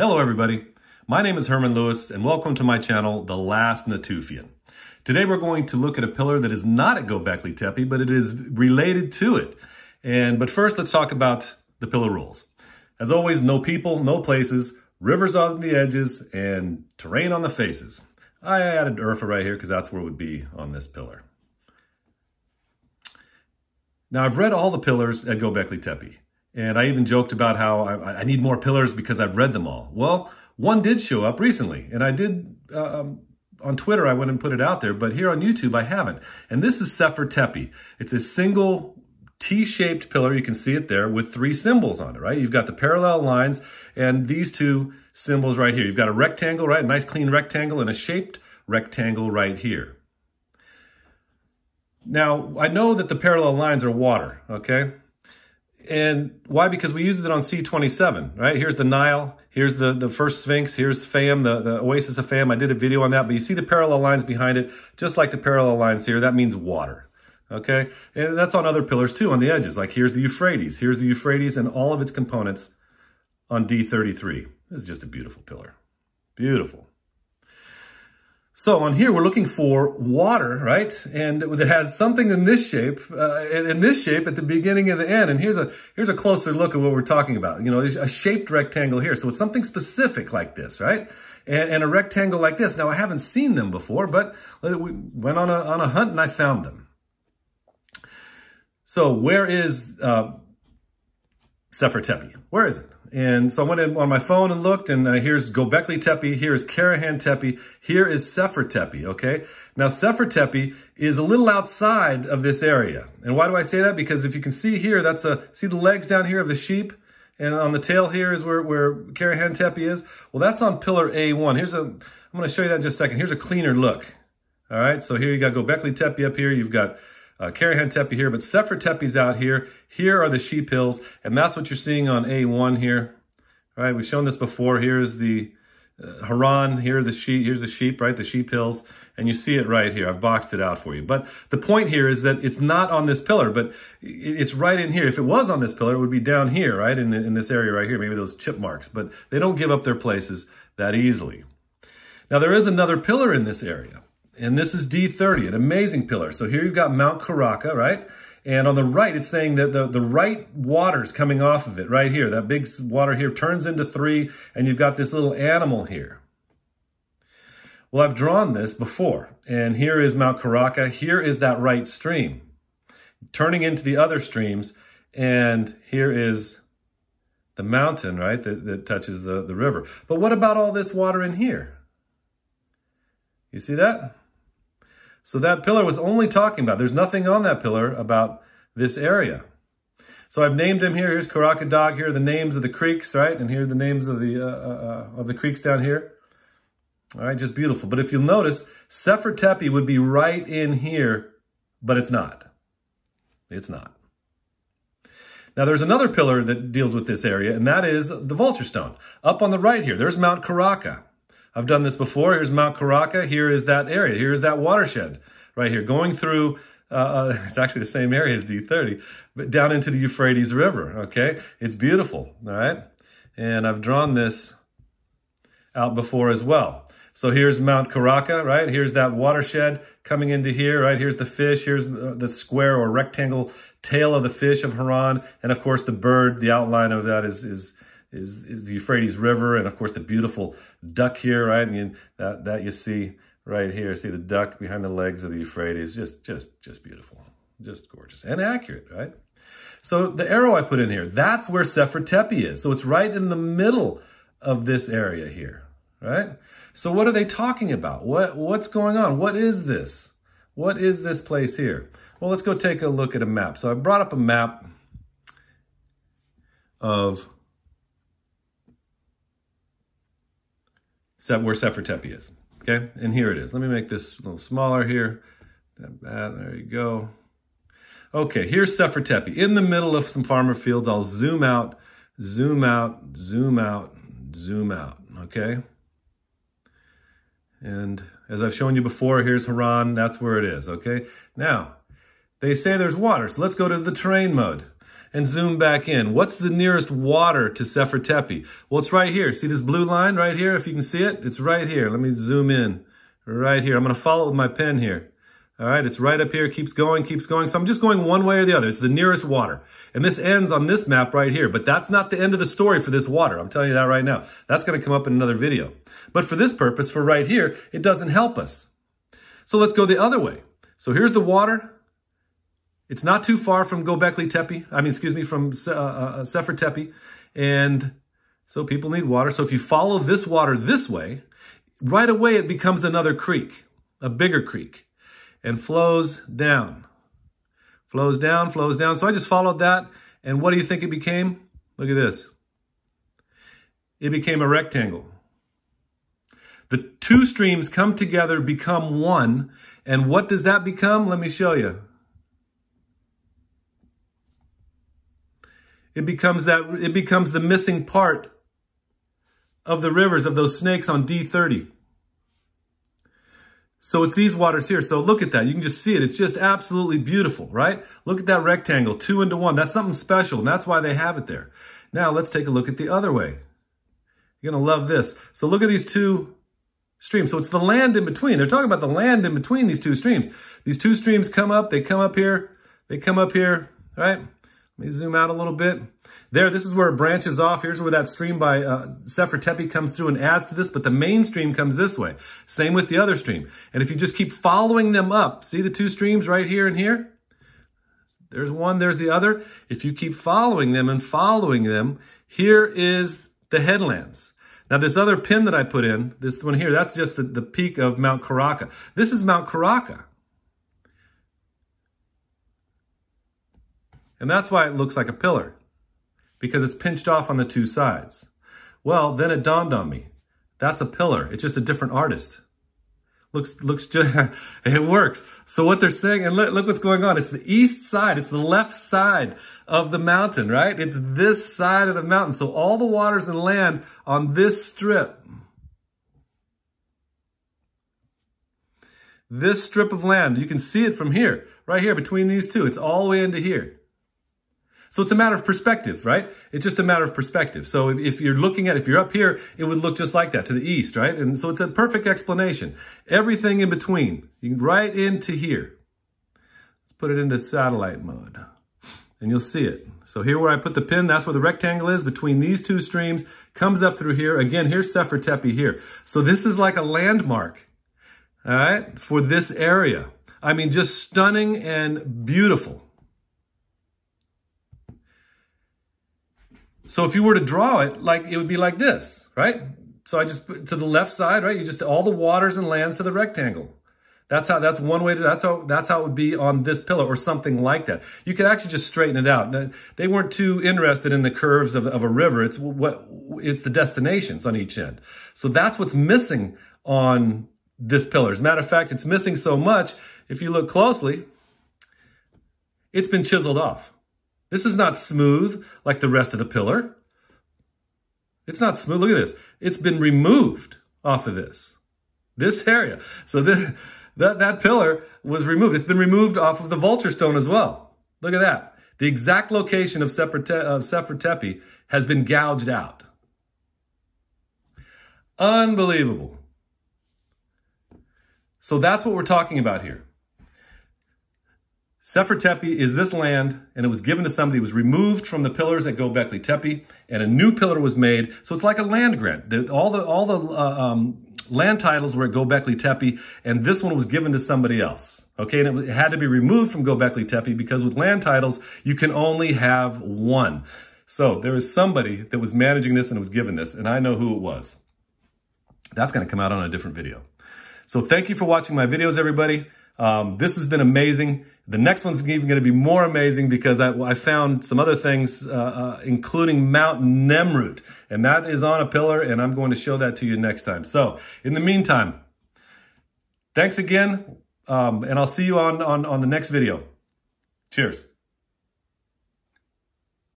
Hello everybody, my name is Herman Lewis and welcome to my channel, The Last Natufian. Today we're going to look at a pillar that is not at Göbekli Tepe, but it is related to it. And But first let's talk about the pillar rules. As always, no people, no places, rivers on the edges, and terrain on the faces. I added Urfa right here because that's where it would be on this pillar. Now I've read all the pillars at Göbekli Tepe. And I even joked about how I, I, need more pillars because I've read them all. Well, one did show up recently, and I did uh, um, on Twitter. I went and put it out there, but here on YouTube I haven't. And this is Sefer Tepe. It's a single T-shaped pillar. You can see it there with three symbols on it, right? You've got the parallel lines and these two symbols right here. You've got a rectangle, right? A nice clean rectangle and a shaped rectangle right here. Now, I know that the parallel lines are water, okay? And why? Because we used it on C27, right? Here's the Nile. Here's the, the first Sphinx. Here's Fayum, the, the Oasis of Fayum. I did a video on that, but you see the parallel lines behind it, just like the parallel lines here. That means water, okay? And that's on other pillars too, on the edges. Like here's the Euphrates. Here's the Euphrates and all of its components on D33. This is just a beautiful pillar. Beautiful. So on here, we're looking for water, right? And it has something in this shape, uh, in this shape at the beginning and the end. And here's a, here's a closer look at what we're talking about. You know, a shaped rectangle here. So it's something specific like this, right? And, and a rectangle like this. Now, I haven't seen them before, but we went on a, on a hunt and I found them. So where is uh, Sefer Tepe? Where is it? And so I went in on my phone and looked, and uh, here's Gobekli Tepe, here's Karahan Tepe, here is Sefer Tepe, okay? Now, Sefer Tepe is a little outside of this area. And why do I say that? Because if you can see here, that's a, see the legs down here of the sheep? And on the tail here is where, where Karahan Tepe is. Well, that's on pillar A1. Here's a, I'm going to show you that in just a second. Here's a cleaner look. All right, so here you got Gobekli Tepe up here. You've got uh, Karahan Tepe here, but Sefer Tepe's out here. Here are the sheep hills, and that's what you're seeing on A1 here. All right, we've shown this before. Here's the uh, Harran, here the sheep, here's the sheep, right, the sheep hills, and you see it right here. I've boxed it out for you. But the point here is that it's not on this pillar, but it's right in here. If it was on this pillar, it would be down here, right, in, in this area right here, maybe those chip marks, but they don't give up their places that easily. Now, there is another pillar in this area. And this is D30, an amazing pillar. So here you've got Mount Karaca, right? And on the right, it's saying that the, the right water's coming off of it right here. That big water here turns into three, and you've got this little animal here. Well, I've drawn this before, and here is Mount Karaca. Here is that right stream turning into the other streams, and here is the mountain, right, that, that touches the, the river. But what about all this water in here? You see that? So that pillar was only talking about, there's nothing on that pillar about this area. So I've named them here. Here's Karakadog. Here are the names of the creeks, right? And here are the names of the uh, uh, uh, of the creeks down here. All right, just beautiful. But if you'll notice, Sefer Tepe would be right in here, but it's not. It's not. Now there's another pillar that deals with this area, and that is the vulture stone. Up on the right here, there's Mount Karaca. I've done this before. Here's Mount Karaca. Here is that area. Here's that watershed right here going through, uh, uh it's actually the same area as D30, but down into the Euphrates River, okay? It's beautiful, all right? And I've drawn this out before as well. So here's Mount Karaca, right? Here's that watershed coming into here, right? Here's the fish. Here's uh, the square or rectangle tail of the fish of Harran. And of course, the bird, the outline of that is, is is, is the Euphrates River, and of course the beautiful duck here, right? And that, that you see right here. See the duck behind the legs of the Euphrates. Just, just, just beautiful. Just gorgeous and accurate, right? So the arrow I put in here, that's where Sefer Tepe is. So it's right in the middle of this area here, right? So what are they talking about? What, what's going on? What is this? What is this place here? Well, let's go take a look at a map. So I brought up a map of where Sefer Tepe is. Okay, and here it is. Let me make this a little smaller here. There you go. Okay, here's Sefer Tepe. In the middle of some farmer fields, I'll zoom out, zoom out, zoom out, zoom out, okay? And as I've shown you before, here's Harran, that's where it is, okay? Now, they say there's water, so let's go to the terrain mode. And zoom back in. What's the nearest water to Sefer? Well, it's right here. See this blue line right here? If you can see it, it's right here. Let me zoom in right here. I'm going to follow it with my pen here. All right, it's right up here, keeps going, keeps going. So I'm just going one way or the other. It's the nearest water. And this ends on this map right here. But that's not the end of the story for this water. I'm telling you that right now. That's going to come up in another video. But for this purpose, for right here, it doesn't help us. So let's go the other way. So here's the water. It's not too far from Gobekli Tepe. I mean, excuse me, from uh, uh, Sefer Tepe. And so people need water. So if you follow this water this way, right away it becomes another creek, a bigger creek and flows down. Flows down, flows down. So I just followed that. And what do you think it became? Look at this. It became a rectangle. The two streams come together, become one. And what does that become? Let me show you. It becomes that it becomes the missing part of the rivers of those snakes on D30. So it's these waters here. So look at that. You can just see it. It's just absolutely beautiful, right? Look at that rectangle, two into one. That's something special, and that's why they have it there. Now let's take a look at the other way. You're going to love this. So look at these two streams. So it's the land in between. They're talking about the land in between these two streams. These two streams come up. They come up here. They come up here, right? Let me zoom out a little bit. There, this is where it branches off. Here's where that stream by uh, Sefer comes through and adds to this, but the main stream comes this way. Same with the other stream. And if you just keep following them up, see the two streams right here and here? There's one, there's the other. If you keep following them and following them, here is the headlands. Now, this other pin that I put in, this one here, that's just the, the peak of Mount Karaca. This is Mount Karaca. And that's why it looks like a pillar because it's pinched off on the two sides. Well, then it dawned on me. That's a pillar. It's just a different artist. Looks, looks just, it works. So what they're saying, and look, look what's going on. It's the east side. It's the left side of the mountain, right? It's this side of the mountain. So all the waters and land on this strip. This strip of land, you can see it from here, right here between these two. It's all the way into here. So it's a matter of perspective, right? It's just a matter of perspective. So if, if, you're looking at, if you're up here, it would look just like that to the east, right? And so it's a perfect explanation. Everything in between, right into here. Let's put it into satellite mode and you'll see it. So here where I put the pin, that's where the rectangle is between these two streams, comes up through here. Again, here's Tepe here. So this is like a landmark, all right, for this area. I mean, just stunning and beautiful. So if you were to draw it, like it would be like this, right? So I just put to the left side, right? You just all the waters and lands to the rectangle. That's how. That's one way to. That's how. That's how it would be on this pillar or something like that. You could actually just straighten it out. They weren't too interested in the curves of, of a river. It's what. It's the destinations on each end. So that's what's missing on this pillar. As a matter of fact, it's missing so much. If you look closely, it's been chiseled off. This is not smooth like the rest of the pillar. It's not smooth. Look at this. It's been removed off of this, this area. So this, that, that pillar was removed. It's been removed off of the vulture stone as well. Look at that. The exact location of Sefer, Tepe has been gouged out. Unbelievable. So that's what we're talking about here. Sefer Tepe is this land, and it was given to somebody. It was removed from the pillars at Gobekli Tepe, and a new pillar was made. So it's like a land grant. The, all the all the uh, um, land titles were at Gobekli Tepe, and this one was given to somebody else. Okay, and it, it had to be removed from Gobekli Tepe because with land titles, you can only have one. So there is somebody that was managing this and was given this, and I know who it was. That's going to come out on a different video. So thank you for watching my videos, everybody. Um, this has been amazing. The next one's even going to be more amazing because I, I found some other things, uh, uh, including Mount Nemrut. And that is on a pillar, and I'm going to show that to you next time. So, in the meantime, thanks again, um, and I'll see you on, on, on the next video. Cheers.